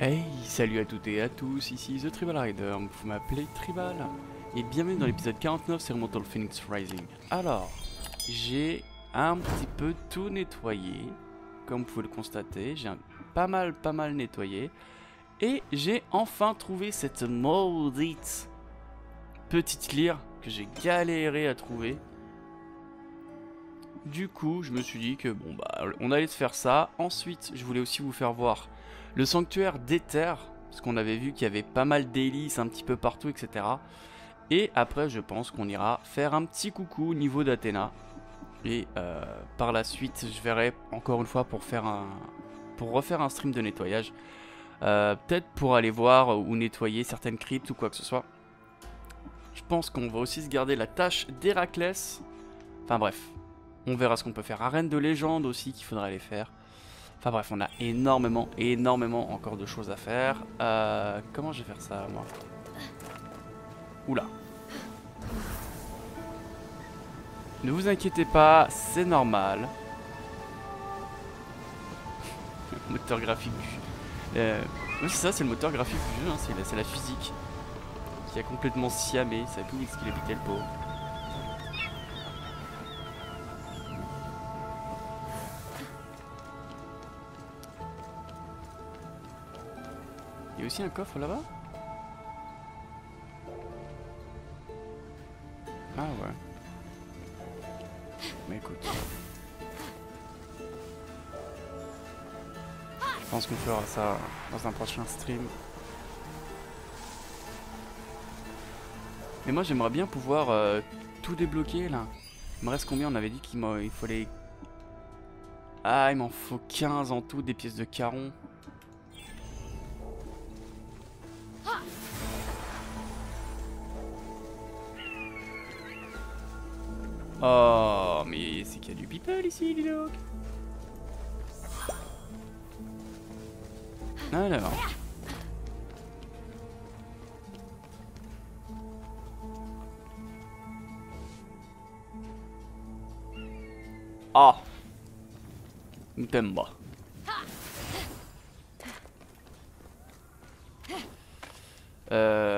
Hey, salut à toutes et à tous, ici The Tribal Rider, vous m'appelez Tribal, et bienvenue dans l'épisode 49 sur Mortal Phoenix Rising. Alors, j'ai un petit peu tout nettoyé, comme vous pouvez le constater, j'ai pas mal, pas mal nettoyé, et j'ai enfin trouvé cette maudite petite lyre que j'ai galéré à trouver. Du coup, je me suis dit que bon bah, on allait se faire ça. Ensuite, je voulais aussi vous faire voir le sanctuaire d'Ether, parce qu'on avait vu qu'il y avait pas mal d'hélices un petit peu partout, etc. Et après, je pense qu'on ira faire un petit coucou au niveau d'Athéna. Et euh, par la suite, je verrai encore une fois pour faire un, pour refaire un stream de nettoyage. Euh, peut-être pour aller voir ou nettoyer certaines cryptes ou quoi que ce soit. Je pense qu'on va aussi se garder la tâche d'Héraclès. Enfin bref, on verra ce qu'on peut faire. Arène de légende aussi qu'il faudra aller faire. Enfin bref, on a énormément, énormément encore de choses à faire. Euh, comment je vais faire ça, moi? Oula. Ne vous inquiétez pas, c'est normal. le moteur graphique du jeu. Euh, oui, c'est ça, c'est le moteur graphique du jeu, hein, c'est la, physique. Qui a complètement siamé, ça a tout ce qu'il habitait le pauvre. Aussi un coffre là-bas Ah ouais. Mais écoute. Je pense qu'on fera ça dans un prochain stream. Mais moi j'aimerais bien pouvoir euh, tout débloquer là. Il me reste combien? On avait dit qu'il fallait... Ah il m'en faut 15 en tout des pièces de caron. Oh, mais c'est qu'il y a du people ici, dis. Alors. Ah. M'aime Euh...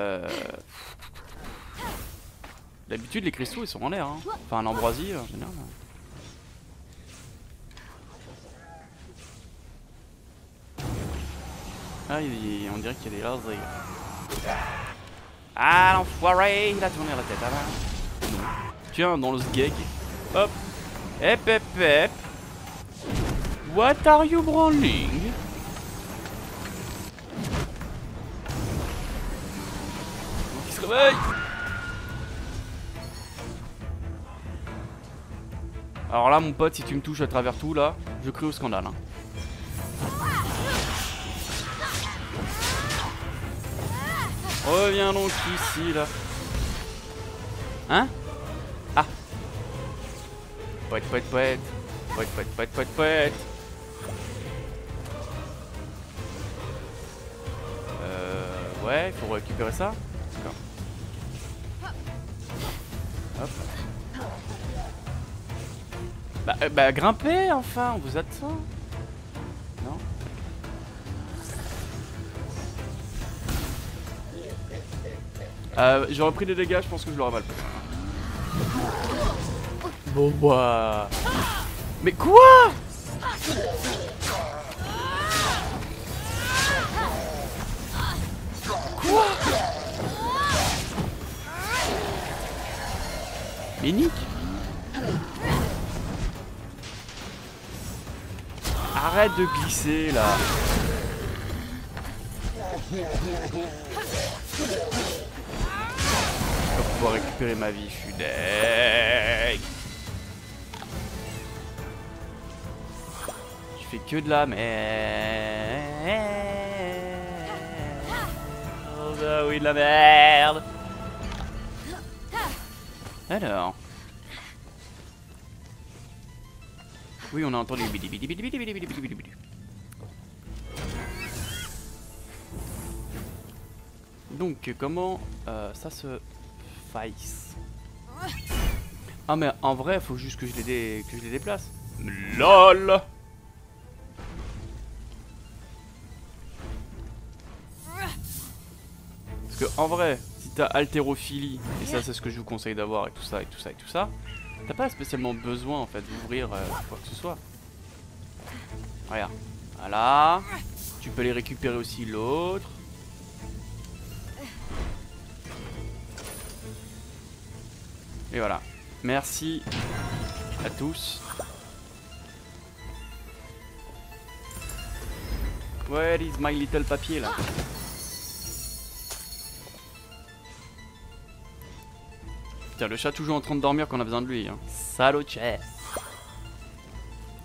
D'habitude, les cristaux ils sont en l'air. Hein. Enfin, l'ambroisie en général. Ah, il, on dirait qu'il y a des lasers. Ah, l'enfoiré Il a tourné la tête. Ah. Tiens, dans le sgeg. Hop. Hep, hep, hep. What are you brawling Il se réveille Alors là, mon pote, si tu me touches à travers tout, là, je crie au scandale. Hein. Reviens donc ici, là. Hein? Ah Poète, poète, poète. Poète, poète, poète, poète, poète. Euh... Ouais, faut récupérer ça. Bah, euh, bah grimpez enfin, on vous attend. Non euh, J'aurais pris des dégâts, je pense que je l'aurais mal. Bon bah... Mais quoi Quoi Mais Arrête de glisser là. Pour pouvoir récupérer ma vie, je suis deg. Je fais que de la merde. Oh bah oui, de la merde. Alors. Oui, on a entendu. Donc, comment euh, ça se fasse Ah, mais en vrai, faut juste que je les, dé... que je les déplace. LOL Parce que, en vrai, si t'as haltérophilie, et ça, c'est ce que je vous conseille d'avoir, et tout ça, et tout ça, et tout ça, t'as pas spécialement besoin en fait d'ouvrir euh, quoi que ce soit. Regarde. Voilà. Tu peux les récupérer aussi l'autre. Et voilà. Merci à tous. Where is my little papier là? Tiens, le chat toujours en train de dormir quand on a besoin de lui. Hein. Salaud chat.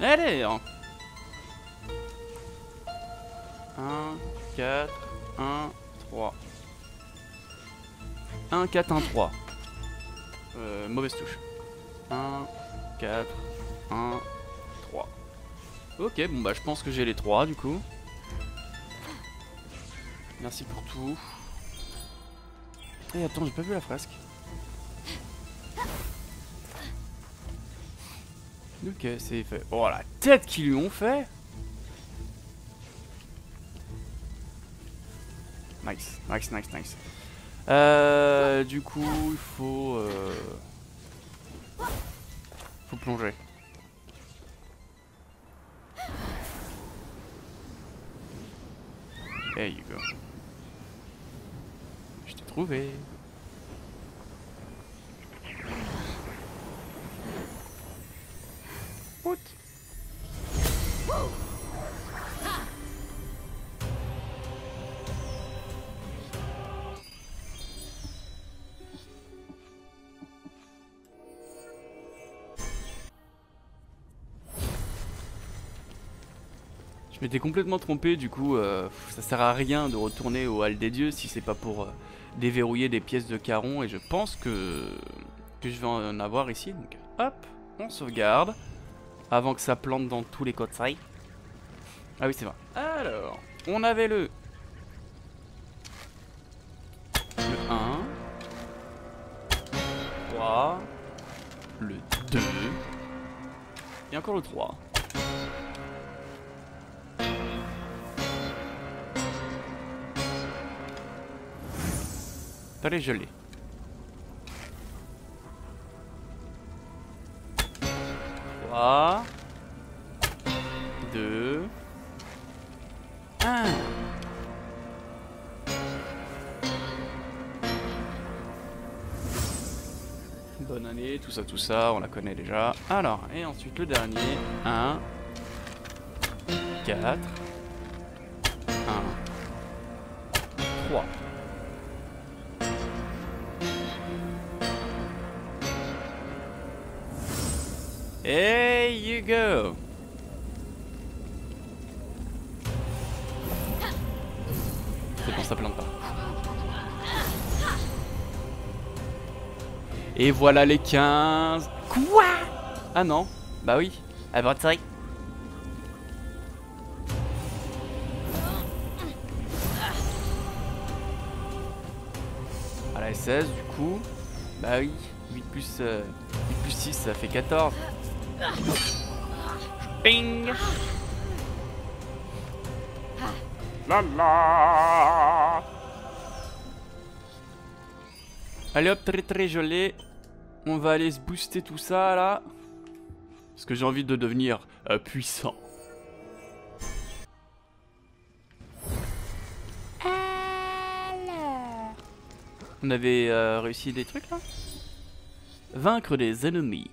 Allez 1, 4, 1, 3. 1, 4, 1, 3. Euh, mauvaise touche. 1, 4, 1, 3. Ok, bon bah je pense que j'ai les 3 du coup. Merci pour tout. Et attends, j'ai pas vu la fresque. Ok, c'est fait. Oh la tête qu'ils lui ont fait Nice, nice, nice, nice. Euh, du coup, il faut... Euh... Faut plonger. There you go. Je t'ai trouvé. M'étais complètement trompé, du coup, euh, ça sert à rien de retourner au Hall des Dieux si c'est pas pour euh, déverrouiller des pièces de caron, et je pense que, que je vais en avoir ici. Donc, hop, on sauvegarde, avant que ça plante dans tous les côtes. Ah oui, c'est vrai. Alors, on avait le... Le 1, 3, le 2, et encore le 3. Je l'ai. Trois. Deux. Un. Bonne année, tout ça, tout ça, on la connaît déjà. Alors, et ensuite le dernier. Un. Quatre. Un. Trois. There you go. C'est bon, ça plante pas. Et voilà les 15. Quoi? Ah non. Bah oui. Série. À la 16 du coup. Bah oui. 8 plus, 8 plus 6 ça fait 14. Bing La la Allez hop, très très joli. On va aller se booster tout ça là. Parce que j'ai envie de devenir euh, puissant. On avait euh, réussi des trucs là? Vaincre des ennemis.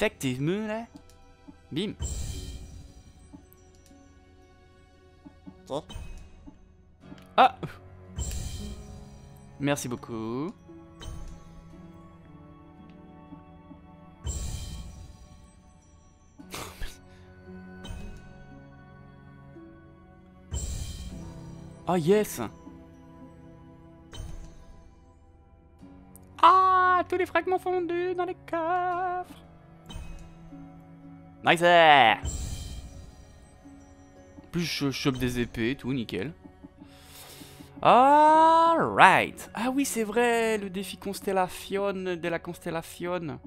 Effectivement, là. Bim. Ah Merci beaucoup. Ah yes Ah Tous les fragments fondus dans les coffres Nice Plus je chope des épées, tout, nickel. Alright. Ah oui, c'est vrai, le défi Constellation de la Constellation.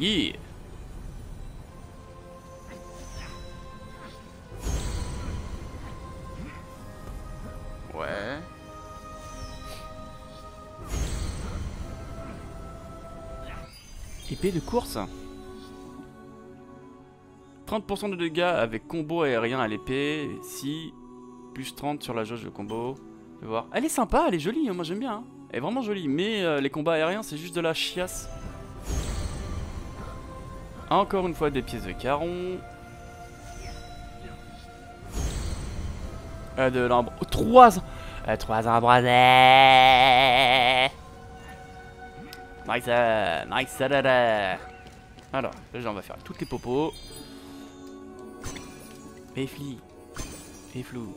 Yeah Épée de course 30% de dégâts avec combo aérien à l'épée. Si, plus 30 sur la jauge de combo. voir. Elle est sympa, elle est jolie, hein, moi j'aime bien. Hein. Elle est vraiment jolie, mais euh, les combats aériens c'est juste de la chiasse. Encore une fois des pièces de caron. Euh, de l'ambre. 3 euh, 3 embrasés. Nice, euh, nice, Alors, déjà on va faire toutes les popos. Et fli. Et flou.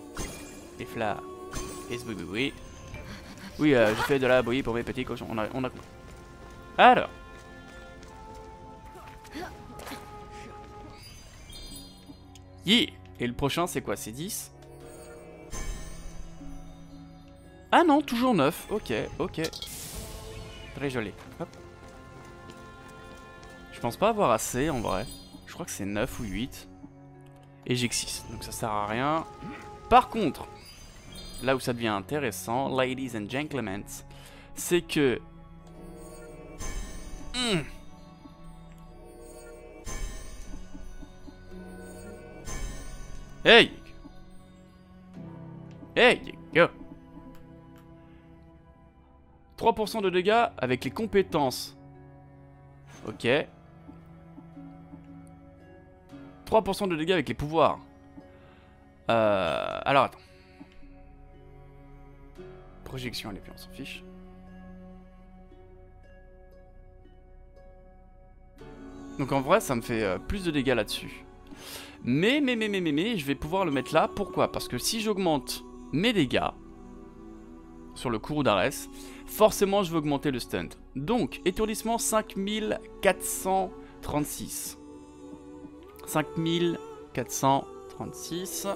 Et. Et oui, oui, oui. Euh, je de la bouillie pour mes petits cochons. On a, on a... Alors. Yeah Et le prochain, c'est quoi? C'est 10 Ah non, toujours 9. Ok, ok. Très joli. Hop. Je pense pas avoir assez, en vrai. Je crois que c'est 9 ou 8. Et j'ai 6, donc ça sert à rien. Par contre, là où ça devient intéressant, ladies and gentlemen, c'est que... Hmm. Hey Hey Go 3% de dégâts avec les compétences. Ok. 3% de dégâts avec les pouvoirs. Euh, alors, attends. Projection à l'épée, on s'en fiche. Donc en vrai, ça me fait euh, plus de dégâts là-dessus. Mais, mais, mais, mais, mais, mais, je vais pouvoir le mettre là. Pourquoi? Parce que si j'augmente mes dégâts sur le cours d'Ares, forcément je veux augmenter le stunt. Donc, étourdissement 5436. 5436.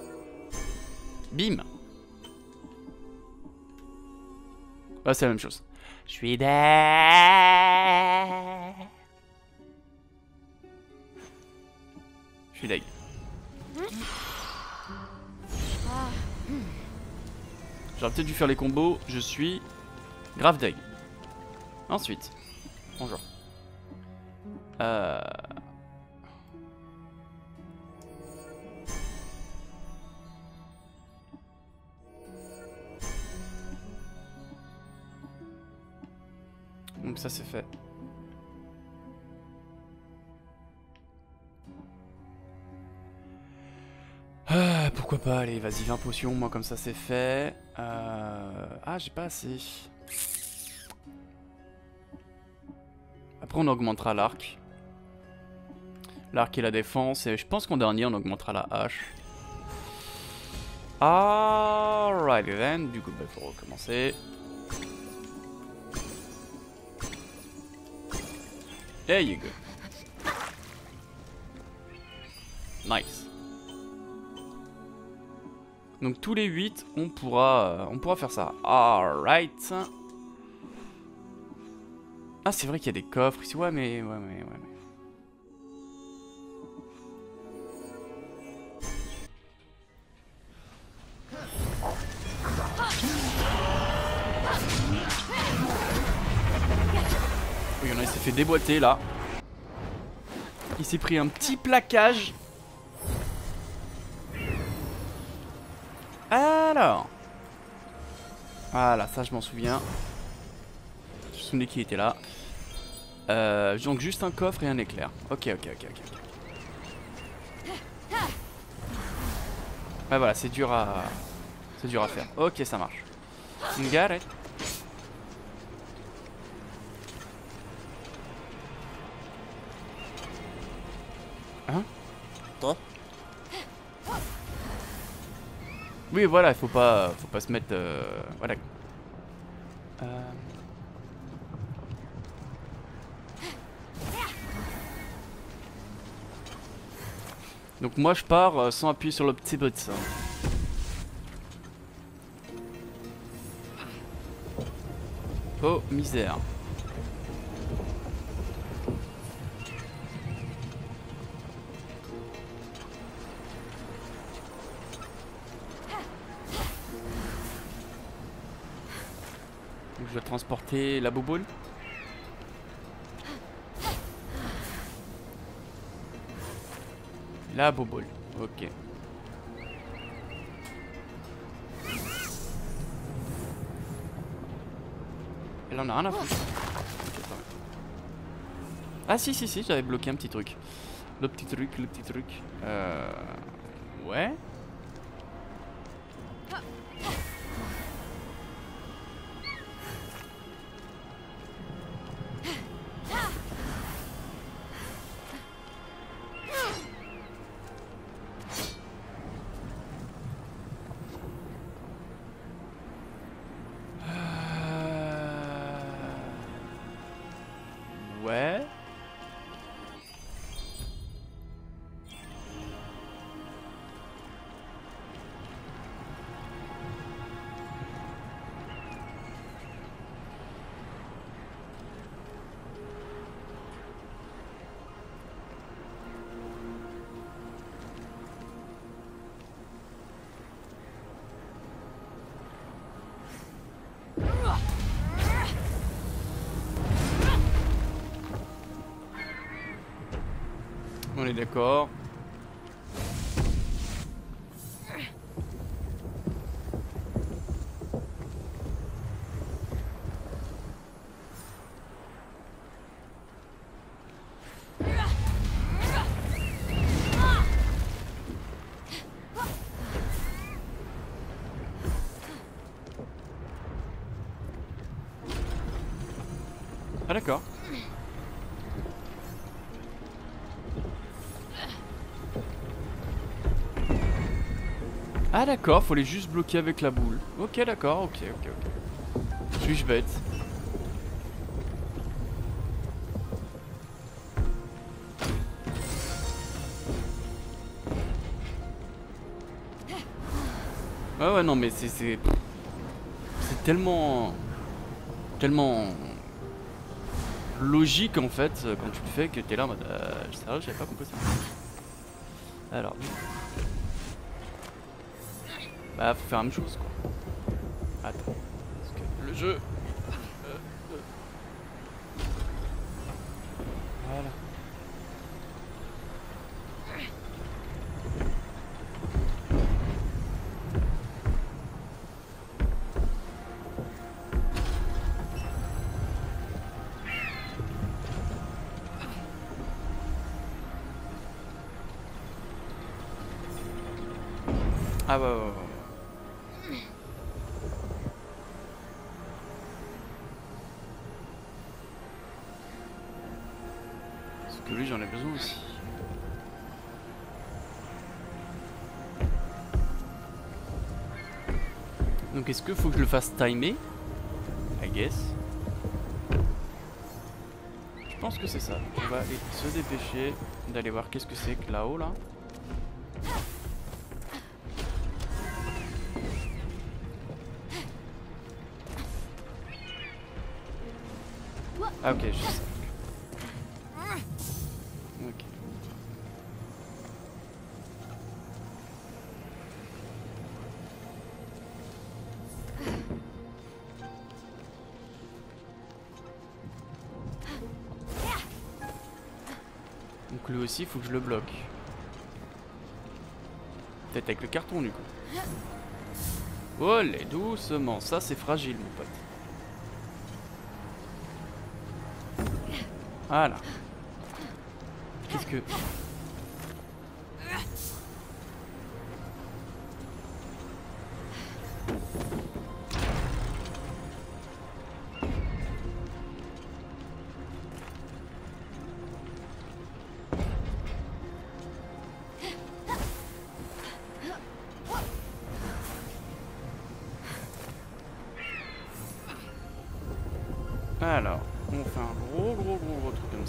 Bim. Ah, c'est la même chose. Je suis dead. Je suis deg. J'aurais peut-être dû faire les combos. Je suis grave deg. Ensuite. Bonjour. Euh... Donc ça c'est fait. Pourquoi pas, allez, vas-y, 20 potions, moi comme ça c'est fait. Euh... Ah, j'ai pas assez. Après on augmentera l'arc. L'arc et la défense, et je pense qu'en dernier on augmentera la hache. Alright then, du coup bah faut recommencer. There you go. Nice. Donc tous les 8, on pourra, euh, on pourra faire ça. Alright. Ah, c'est vrai qu'il y a des coffres ici. Ouais, mais... Ouais, mais... Ouais, mais... fait déboîter là. Il s'est pris un petit plaquage. Alors. Voilà, ça je m'en souviens. Je me souvenais qu'il était là. Euh, donc juste un coffre et un éclair. Ok, ok, ok, ok. Ouais voilà, c'est dur à... C'est dur à faire. Ok, ça marche. Got Oui, voilà, il faut pas, faut pas se mettre... Euh, voilà. Euh... Donc moi je pars euh, sans appuyer sur le petit button. Oh misère. Transporter la boboule La boboule, ok. Elle en a rien à foutre. Ah si si si, j'avais bloqué un petit truc. Le petit truc, le petit truc. Euh... Ouais. On est d'accord. Ah d'accord, faut les juste bloquer avec la boule. Ok d'accord, ok ok ok. Suis-je bête Ouais ouais non mais c'est c'est c'est tellement tellement logique en fait quand tu le fais que t'es là en mode euh, sérieux j'avais pas compris ça. Alors bah faut faire la même chose quoi. Attends. Parce que le jeu. Voilà. Ah bah ouais. Donc est-ce qu'il faut que je le fasse timer? I guess. Je pense que c'est ça. On va aller se dépêcher d'aller voir qu'est-ce que c'est que là-haut là. Ah ok, je sais. Faut que je le bloque. Peut-être avec le carton du coup. Olé, doucement, ça c'est fragile mon pote. Voilà. Qu'est-ce que...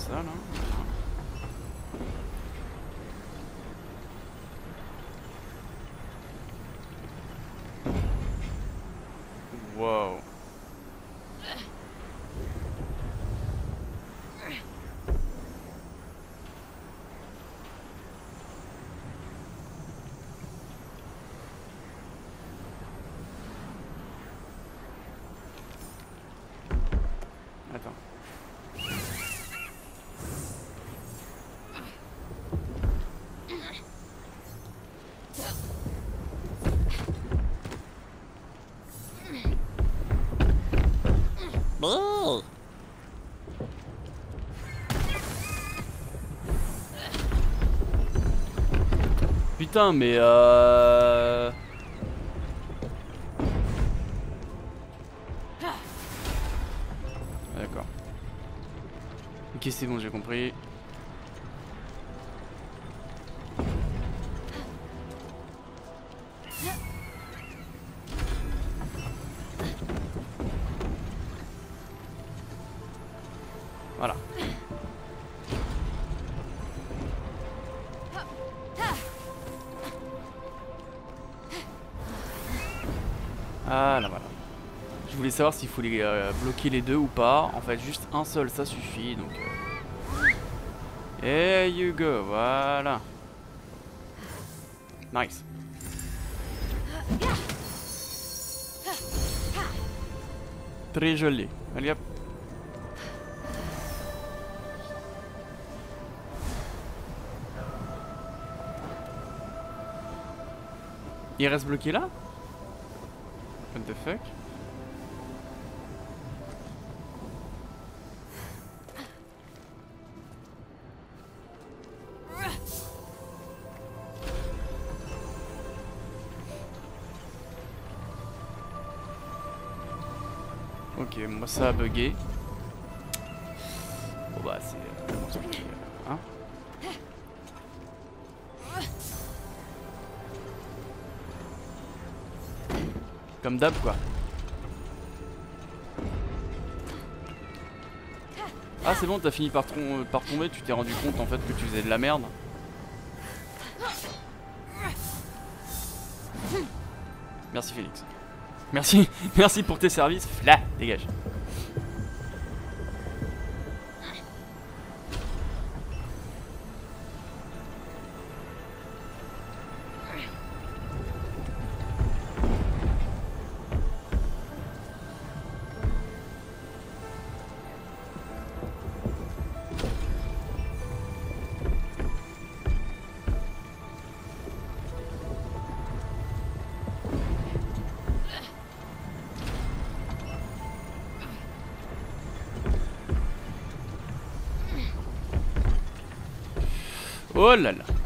ça là. Wow. Attends. Putain, mais euh... D'accord. Ok, c'est bon, j'ai compris. Ah là voilà. Je voulais savoir s'il fallait euh, bloquer les deux ou pas. En fait, juste un seul, ça suffit. Donc. Euh... There you go, voilà. Nice. Très joli. Allez hop. Il reste bloqué là? What the fuck? Ok, moi ça a bugué. Comme d'hab quoi. Ah c'est bon, t'as fini par, par tomber, tu t'es rendu compte en fait que tu faisais de la merde. Merci Félix. Merci, merci pour tes services. Là, dégage. Oh là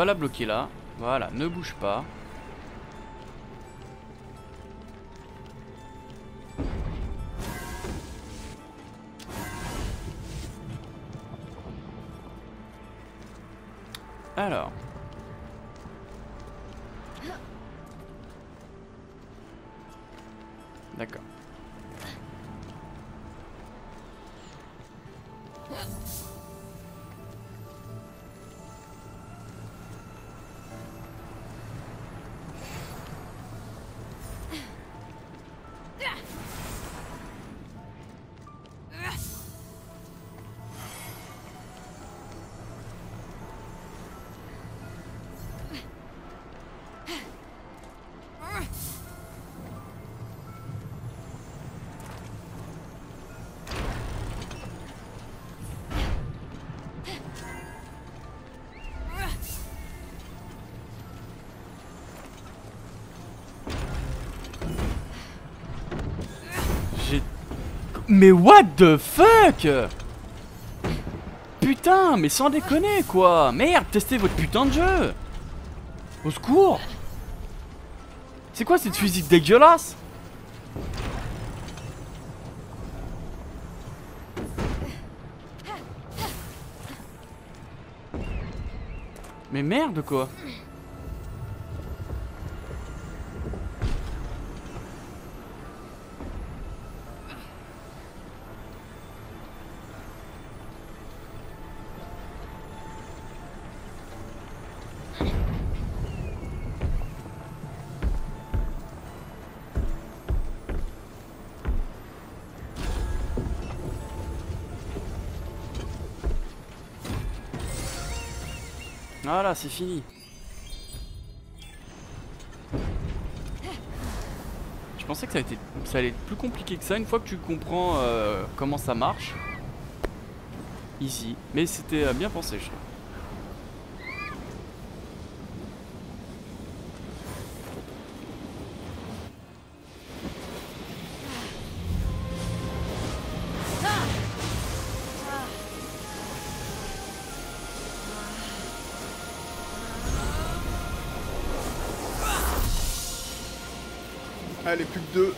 va la bloquer là. Voilà, ne bouge pas. Alors. Mais what the fuck? Putain, mais sans déconner quoi. Merde, testez votre putain de jeu. Au secours. C'est quoi cette physique dégueulasse? Mais merde quoi C'est fini. Je pensais que ça, allait être plus compliqué que ça une fois que tu comprends euh, comment ça marche. Ici. Mais c'était euh, bien pensé, je. Allez, plus que deux.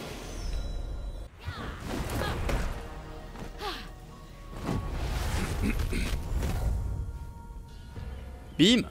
Bim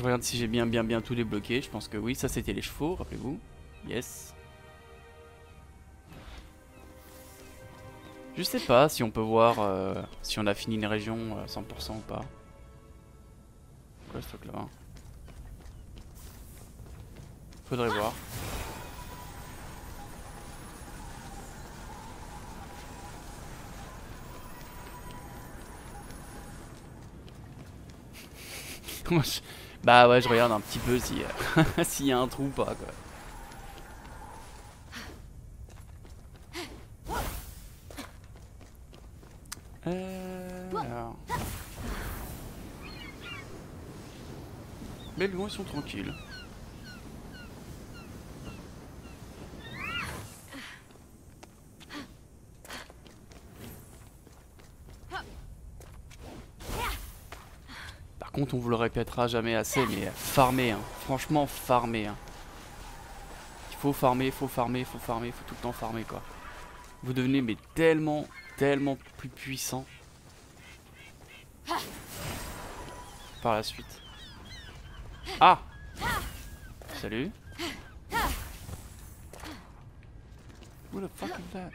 Je regarde si j'ai bien bien bien tout débloqué. Je pense que oui, ça c'était les chevaux, rappelez-vous. Yes. Je sais pas si on peut voir euh, si on a fini une région à 100% ou pas. Quoi ce truc là Faudrait voir. Bah ouais, je regarde un petit peu si s'il y a un trou ou pas quoi. Euh, alors. Mais bon, ils sont tranquilles. On vous le répétera jamais assez, mais farmer, hein. franchement farmer. Hein. Il faut farmer, faut farmer, faut farmer, faut tout le temps farmer quoi. Vous devenez mais tellement, tellement plus puissant. Par la suite. Ah Salut What the fuck is that?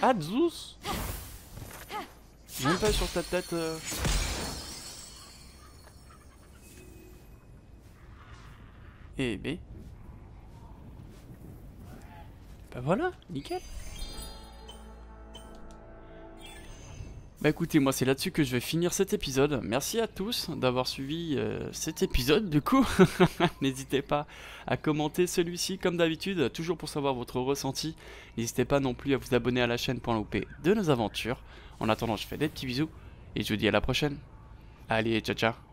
Ah Zeus même pas sur ta tête euh... Eh B Bah voilà, nickel Bah écoutez, moi c'est là-dessus que je vais finir cet épisode. Merci à tous d'avoir suivi euh, cet épisode du coup. N'hésitez pas à commenter celui-ci comme d'habitude, toujours pour savoir votre ressenti. N'hésitez pas non plus à vous abonner à la chaîne pour louper de nos aventures. En attendant, je fais des petits bisous et je vous dis à la prochaine. Allez, ciao ciao